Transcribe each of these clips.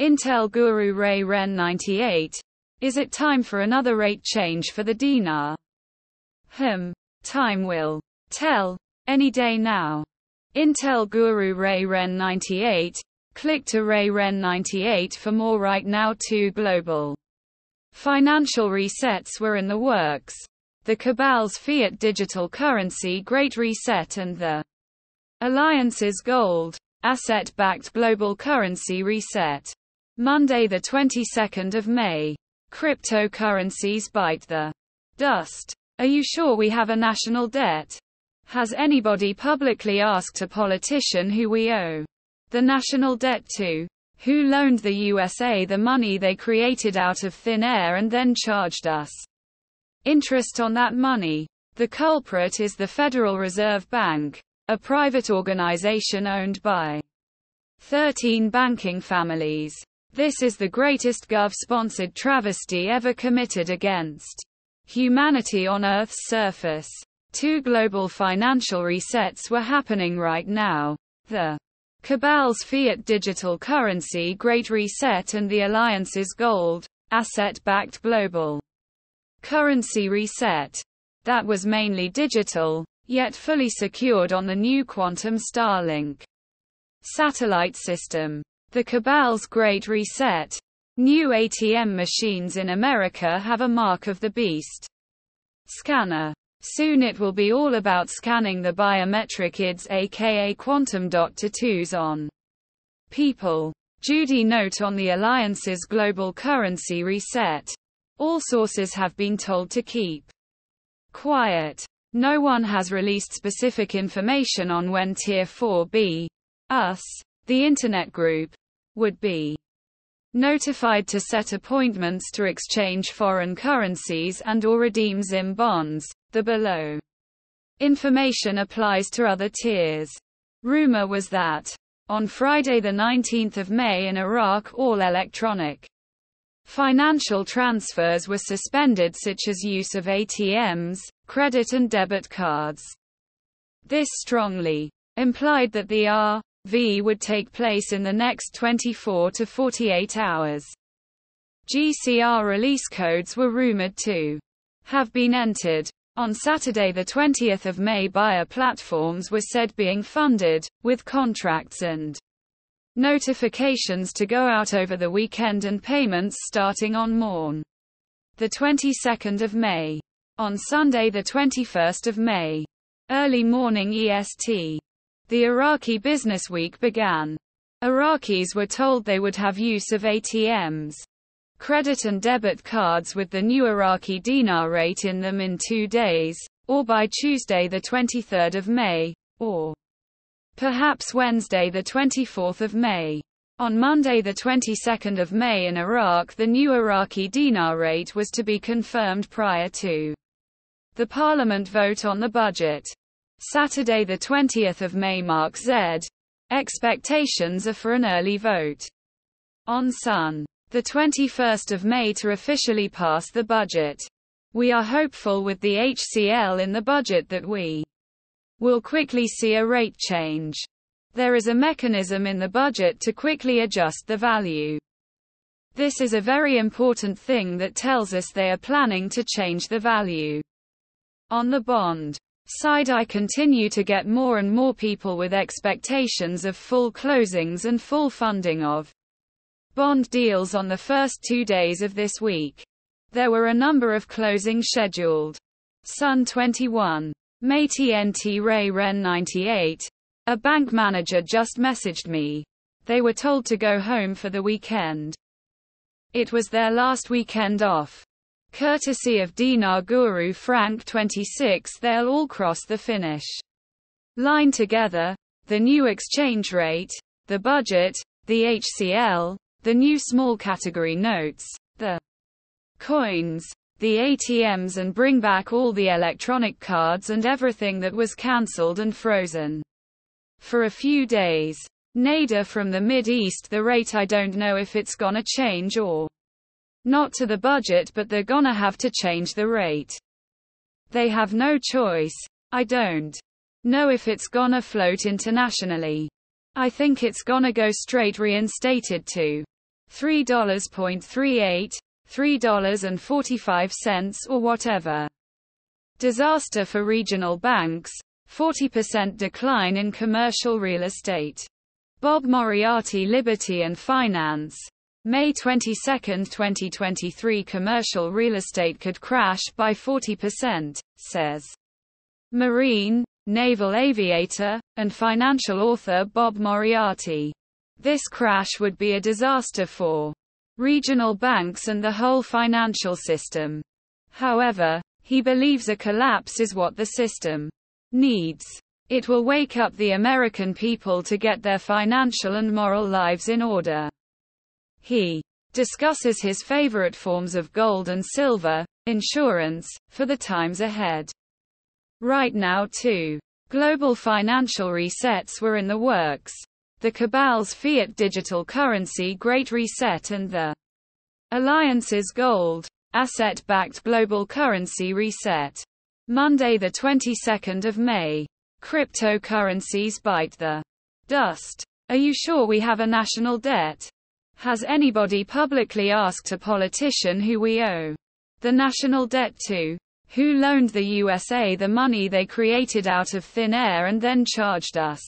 Intel guru Ray Ren 98. Is it time for another rate change for the dinar? Hmm. Time will tell. Any day now. Intel guru Ray Ren 98. Click to Ray Ren 98 for more right now. Two global financial resets were in the works. The cabal's fiat digital currency Great Reset and the Alliance's gold asset-backed global currency reset. Monday the 22nd of May. Cryptocurrencies bite the dust. Are you sure we have a national debt? Has anybody publicly asked a politician who we owe the national debt to? Who loaned the USA the money they created out of thin air and then charged us interest on that money? The culprit is the Federal Reserve Bank a private organization owned by 13 banking families. This is the greatest Gov-sponsored travesty ever committed against humanity on Earth's surface. Two global financial resets were happening right now. The Cabal's fiat digital currency Great Reset and the Alliance's gold, asset-backed global currency reset. That was mainly digital, yet fully secured on the new quantum Starlink satellite system. The Cabal's Great Reset. New ATM machines in America have a mark of the beast scanner. Soon it will be all about scanning the biometric IDs aka quantum dot tattoos on people. Judy note on the alliance's global currency reset. All sources have been told to keep quiet. No one has released specific information on when Tier 4B, us, the Internet Group, would be notified to set appointments to exchange foreign currencies and or redeem ZIM bonds. The below information applies to other tiers. Rumor was that on Friday the 19th of May in Iraq all electronic Financial transfers were suspended such as use of ATMs, credit and debit cards. This strongly implied that the RV would take place in the next 24 to 48 hours. GCR release codes were rumored to have been entered. On Saturday the 20th of May buyer platforms were said being funded, with contracts and Notifications to go out over the weekend and payments starting on morn. The 22nd of May. On Sunday the 21st of May. Early morning EST. The Iraqi business week began. Iraqis were told they would have use of ATMs, credit and debit cards with the new Iraqi dinar rate in them in two days, or by Tuesday the 23rd of May, or Perhaps Wednesday the 24th of May. On Monday the 22nd of May in Iraq the new Iraqi dinar rate was to be confirmed prior to the parliament vote on the budget. Saturday the 20th of May marks Z. Expectations are for an early vote on Sun. The 21st of May to officially pass the budget. We are hopeful with the HCL in the budget that we will quickly see a rate change. There is a mechanism in the budget to quickly adjust the value. This is a very important thing that tells us they are planning to change the value. On the bond side I continue to get more and more people with expectations of full closings and full funding of bond deals on the first two days of this week. There were a number of closings scheduled. Sun 21 May TNT Ray Ren 98. A bank manager just messaged me. They were told to go home for the weekend. It was their last weekend off. Courtesy of Dinar Guru Frank 26 they'll all cross the finish line together, the new exchange rate, the budget, the HCL, the new small category notes, the coins, the ATMs and bring back all the electronic cards and everything that was cancelled and frozen. For a few days. Nader from the Mid East the rate I don't know if it's gonna change or not to the budget but they're gonna have to change the rate. They have no choice. I don't know if it's gonna float internationally. I think it's gonna go straight reinstated to $3.38, $3.45 or whatever. Disaster for regional banks, 40% decline in commercial real estate. Bob Moriarty Liberty and Finance. May 22, 2023 Commercial real estate could crash by 40%, says Marine, naval aviator, and financial author Bob Moriarty. This crash would be a disaster for regional banks and the whole financial system. However, he believes a collapse is what the system needs. It will wake up the American people to get their financial and moral lives in order. He discusses his favorite forms of gold and silver, insurance, for the times ahead. Right now too. Global financial resets were in the works. The cabal's fiat digital currency Great Reset and the Alliance's gold asset-backed global currency reset. Monday the 22nd of May. Cryptocurrencies bite the dust. Are you sure we have a national debt? Has anybody publicly asked a politician who we owe the national debt to? Who loaned the USA the money they created out of thin air and then charged us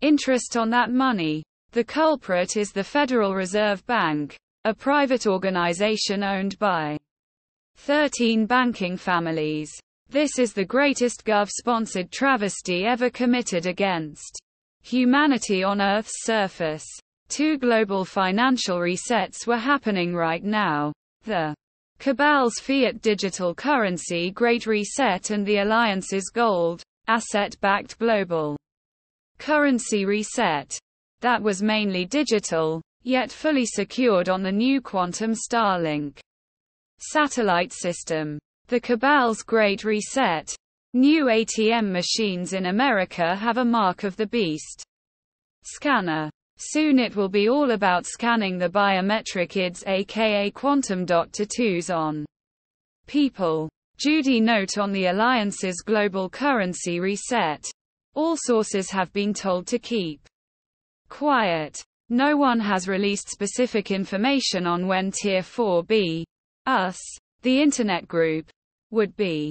interest on that money? The culprit is the Federal Reserve Bank a private organization owned by 13 banking families. This is the greatest Gov-sponsored travesty ever committed against humanity on Earth's surface. Two global financial resets were happening right now. The Cabal's fiat digital currency Great Reset and the Alliance's gold, asset-backed global currency reset. That was mainly digital, yet fully secured on the new quantum Starlink satellite system. The Cabal's Great Reset. New ATM machines in America have a mark of the beast scanner. Soon it will be all about scanning the biometric IDs aka quantum dot tattoos on people. Judy note on the alliance's global currency reset. All sources have been told to keep quiet. No one has released specific information on when Tier 4B, us, the Internet Group, would be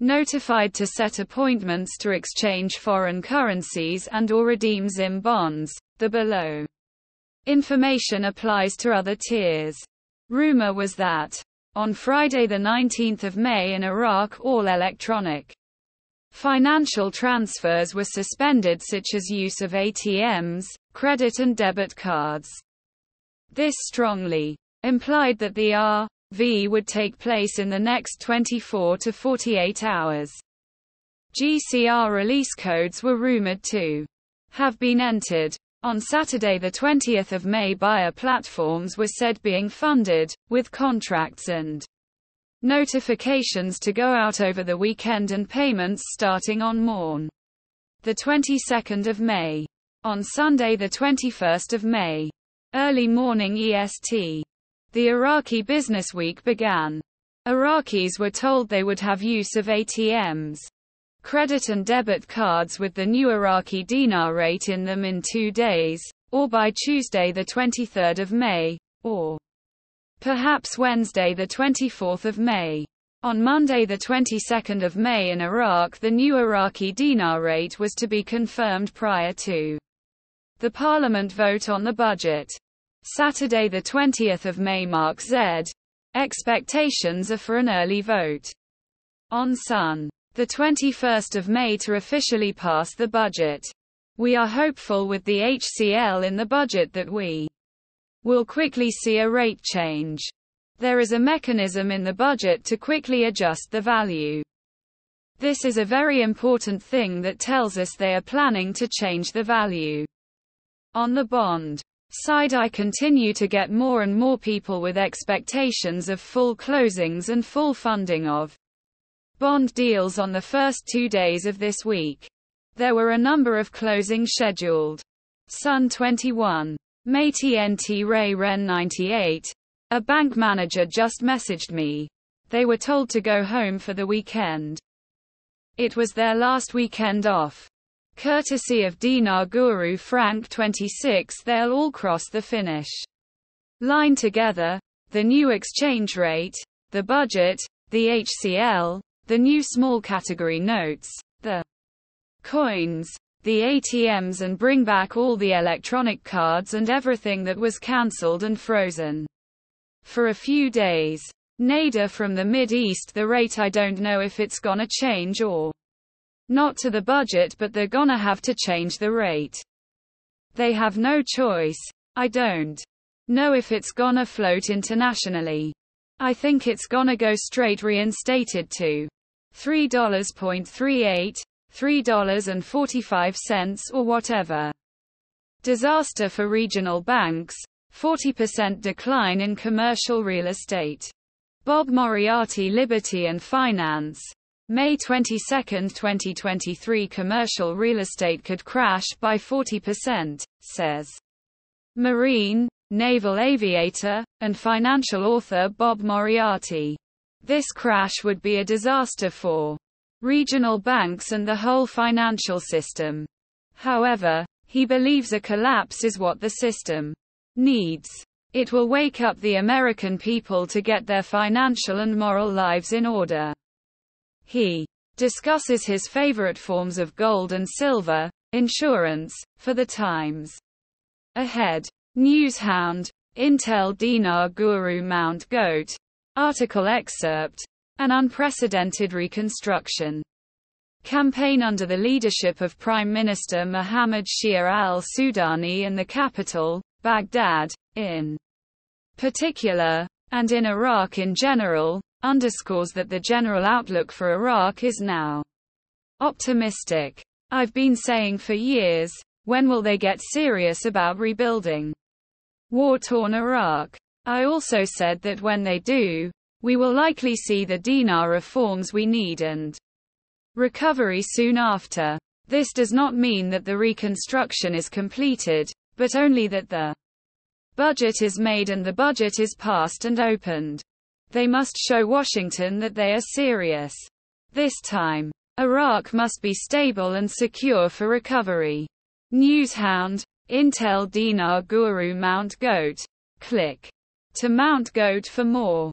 notified to set appointments to exchange foreign currencies and or redeem ZIM bonds. The below information applies to other tiers. Rumor was that on Friday the 19th of May in Iraq all electronic Financial transfers were suspended such as use of ATMs, credit and debit cards. This strongly implied that the RV would take place in the next 24 to 48 hours. GCR release codes were rumored to have been entered. On Saturday the 20th of May buyer platforms were said being funded, with contracts and Notifications to go out over the weekend and payments starting on morn. The 22nd of May. On Sunday the 21st of May. Early morning EST. The Iraqi Business Week began. Iraqis were told they would have use of ATMs, credit and debit cards with the new Iraqi dinar rate in them in two days, or by Tuesday the 23rd of May, or Perhaps Wednesday the 24th of May. On Monday the 22nd of May in Iraq the new Iraqi dinar rate was to be confirmed prior to the parliament vote on the budget. Saturday the 20th of May marks Z. Expectations are for an early vote on Sun. The 21st of May to officially pass the budget. We are hopeful with the HCL in the budget that we will quickly see a rate change. There is a mechanism in the budget to quickly adjust the value. This is a very important thing that tells us they are planning to change the value. On the bond side I continue to get more and more people with expectations of full closings and full funding of bond deals on the first two days of this week. There were a number of closings scheduled. Sun 21 May TNT Ray Ren 98. A bank manager just messaged me. They were told to go home for the weekend. It was their last weekend off. Courtesy of Dinar Guru Frank 26 they'll all cross the finish. line together the new exchange rate, the budget, the HCL, the new small category notes, the coins, the ATMs and bring back all the electronic cards and everything that was cancelled and frozen. For a few days. Nader from the Mid East the rate I don't know if it's gonna change or not to the budget but they're gonna have to change the rate. They have no choice. I don't know if it's gonna float internationally. I think it's gonna go straight reinstated to $3.38, $3.45 or whatever. Disaster for regional banks, 40% decline in commercial real estate. Bob Moriarty Liberty and Finance. May 22, 2023 Commercial real estate could crash by 40%, says Marine, naval aviator, and financial author Bob Moriarty. This crash would be a disaster for regional banks and the whole financial system. However, he believes a collapse is what the system needs. It will wake up the American people to get their financial and moral lives in order. He discusses his favorite forms of gold and silver, insurance, for the Times. Ahead. Newshound, Intel Dinar Guru Mount Goat. Article excerpt. An unprecedented reconstruction. Campaign under the leadership of Prime Minister Mohammed Shia al-Sudani in the capital, Baghdad, in particular, and in Iraq in general, underscores that the general outlook for Iraq is now optimistic. I've been saying for years, when will they get serious about rebuilding war-torn Iraq? I also said that when they do, we will likely see the dinar reforms we need and recovery soon after. This does not mean that the reconstruction is completed, but only that the budget is made and the budget is passed and opened. They must show Washington that they are serious. This time, Iraq must be stable and secure for recovery. Newshound, Intel Dinar Guru Mount Goat. Click to Mount Goat for more.